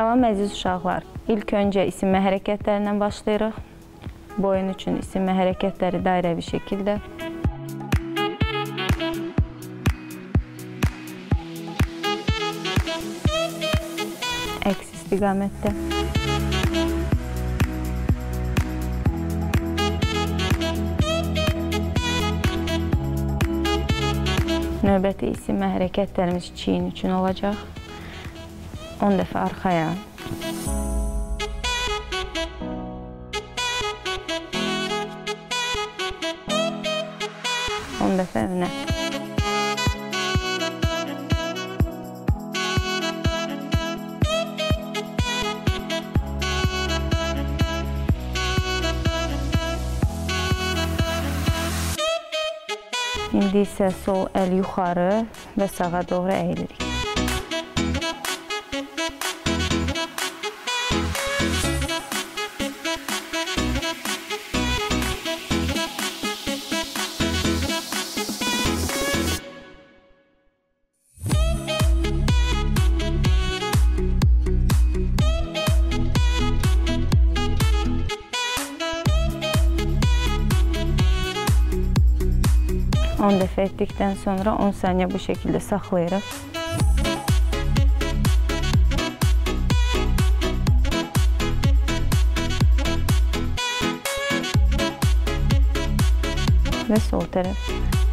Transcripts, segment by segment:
Salam əziz uşaqlar. İlk öncə isinmə hərəkətlərindən başlayırıq. Boyun üçün isinmə hərəkətləri dairəvi şəkildə. Əks istiqamətdə. Növbəti isinmə hərəkətlərimiz çiyin üçün olacaq. 10 dəfə arxaya. On dəfə önə. İndi isə sol əl yuxarı və sağa doğru əyilirik. On dəfə etdikdən sonra 10 saniyə bu şəkildə saxlayırıq. Və sol tərəf.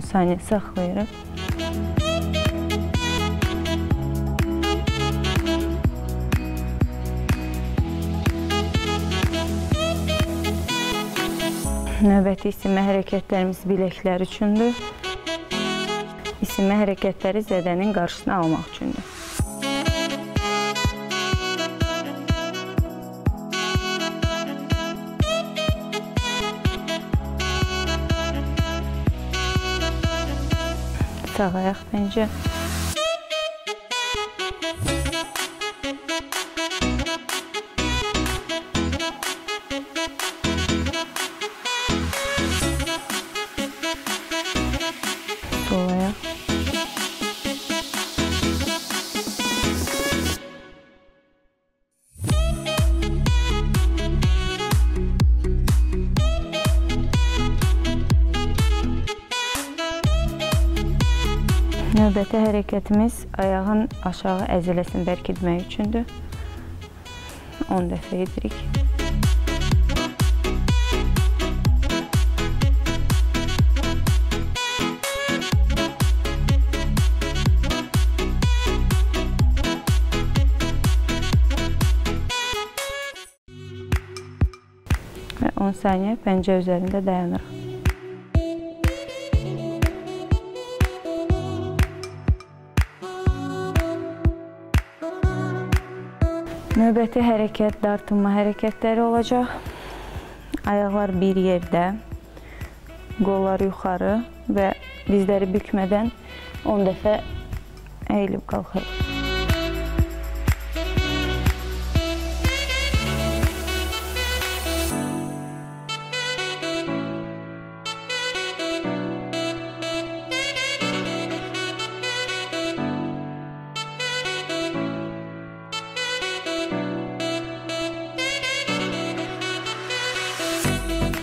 On saniyə saxlayırıq. Növbəti isinmə hərəkətlərimiz biləklər üçündür. İsinmə hərəkətləri zədənin qarşısını almaq üçündür. Sağ ayaq məncə. Növbəti hərəkətimiz ayağın aşağı əzələsini bərkitmək üçündür. 10 dəfə edirik. Və 10 saniyə pəncə üzərində dayanırıq. Növbəti hərəkət dartınma hərəkətləri olacaq. Ayaqlar bir yerdə, qollar yuxarı və dizləri bükmədən 10 dəfə əyilib qalxırıq.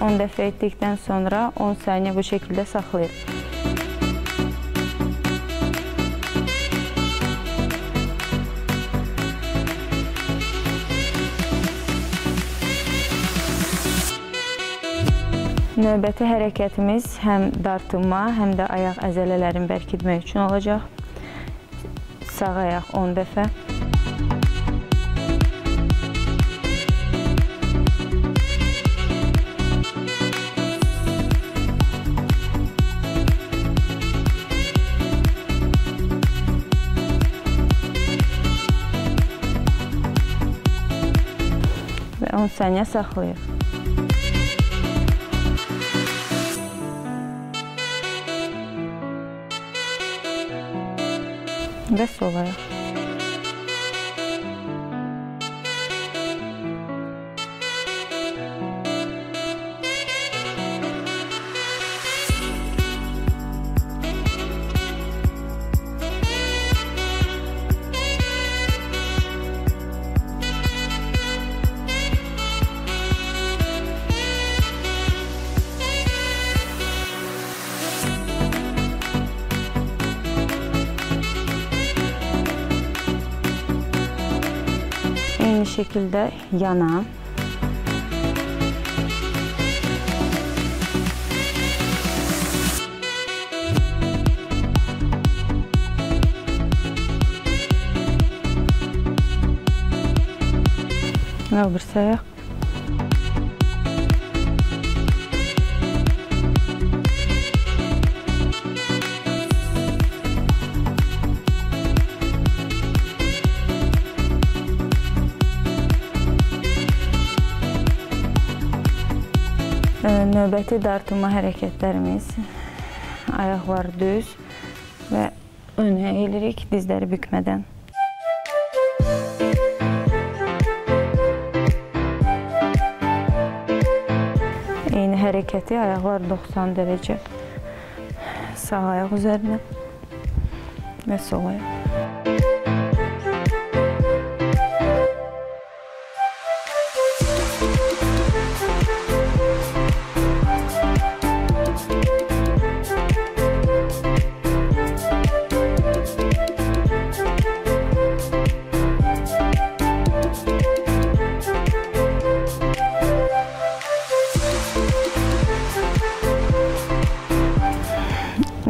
On dəfə etdikdən sonra 10 saniyə bu şəkildə saxlayırıq. Növbəti hərəkətimiz həm dartınma, həm də ayaq əzələlərini bərkitmək üçün olacaq. Sağ ayaq 10 dəfə. Саня Сахоев. Готовая. Saxlayırıq. və sol ayaq. Eyni şəkildə yana. Və o birisi Növbəti dartınma hərəkətlərimiz ayaqlar düz və önə əyilirik dizləri bükmədən. Eyni hərəkəti ayaqlar 90 dərəcə sağ ayaq üzərinə və sol ayaq.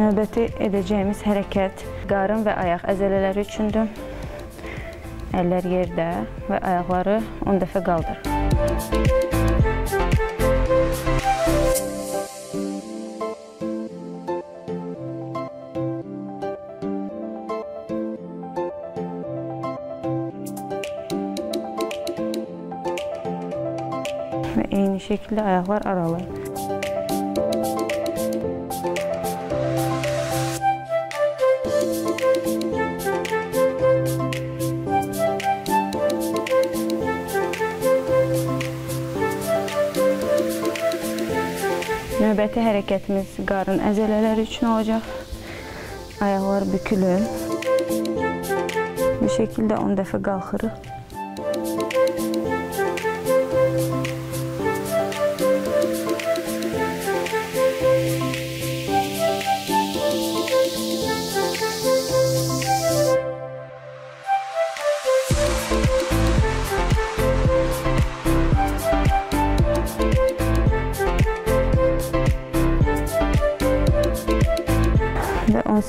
Növbəti edəcəyimiz hərəkət qarın və ayaq əzələləri üçündür. Əllər yerdə və ayaqları 10 dəfə qaldır. Və eyni şəkildə ayaqlar aralı. Növbəti hərəkətimiz qarın əzələləri üçün olacaq. Ayaqlar bükülür. Bu şəkildə 10 dəfə qalxırıq.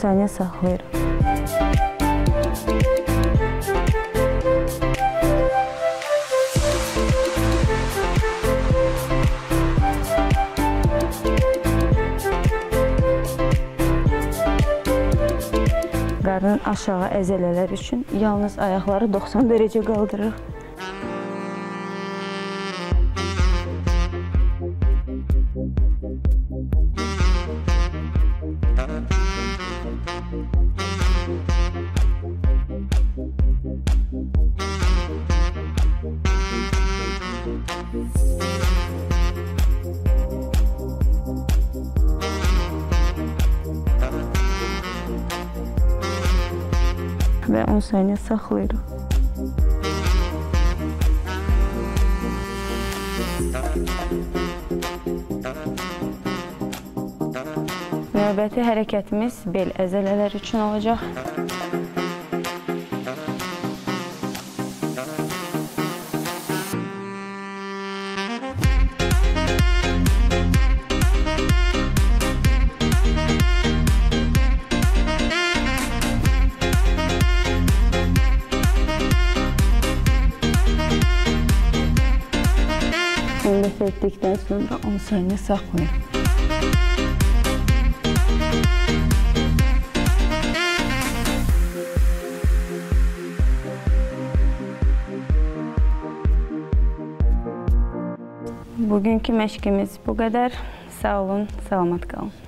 10 saniyə saxlayırıq. Qarnın aşağı əzələlər üçün yalnız ayaqları 90 dərəcə qaldırırıq. Və 10 saniyə saxlayırıq. Növbəti hərəkətimiz bel əzələləri üçün olacaq. Onu dəfə etdikdən sonra 10 saniyə saxlayın. Bugünkü məşqimiz bu qədər. Sağ olun, salamat qalın.